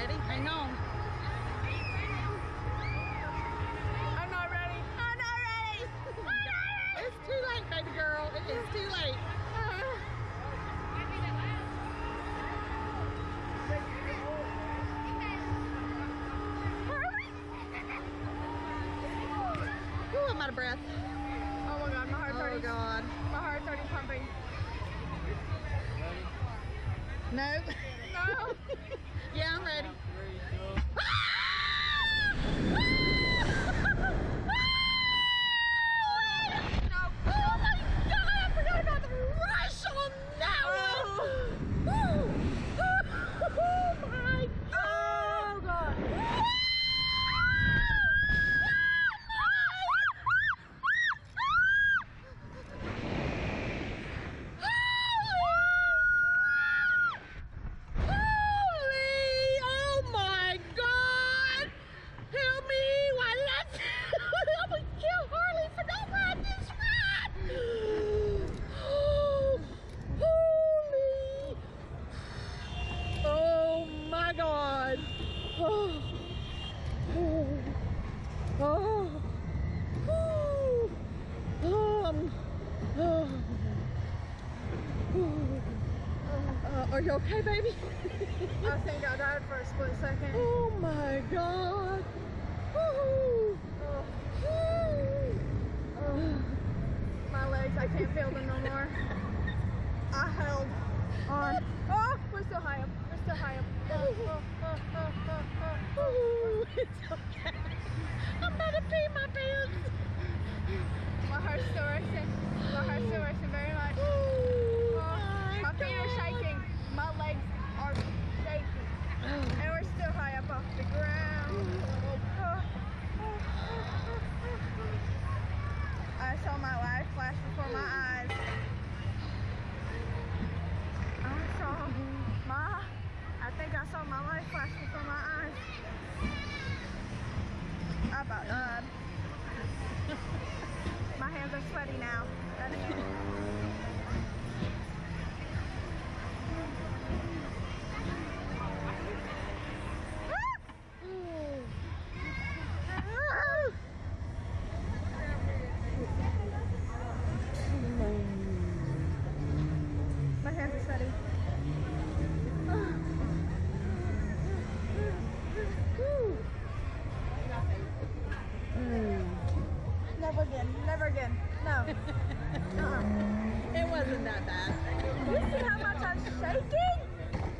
ready? Hang on. I'm not ready. I'm not ready. It's too late, baby girl. It is too late. Ooh, I'm out of breath. Oh my god, my heart's Oh already God. my heart's already pumping. No. No. yeah, I'm ready. No. Oh my God! I forgot about the rush on that one. Oh my Oh god. Holy! Oh my God! Help me! Why did I help me kill Harley for not riding this ride? Oh, holy! Oh my God! Oh, oh, oh, oh, um, oh. Uh, are you okay, baby? I think I died for a split second. Oh my God! Woo! My legs, I can't feel them no more. I held on. Oh, we're still high up. We're still high up. Oh, oh, oh, oh, oh, oh. Ooh, it's okay. I'm about to pee my pants. My heart's still racing. My heart's still racing very much. Ooh, Oh, my feet are shaking. My legs are shaking. And we're still high up off the ground. I saw my life flash before my eyes. I saw It wasn't that bad. You see how much I'm shaking?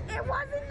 It wasn't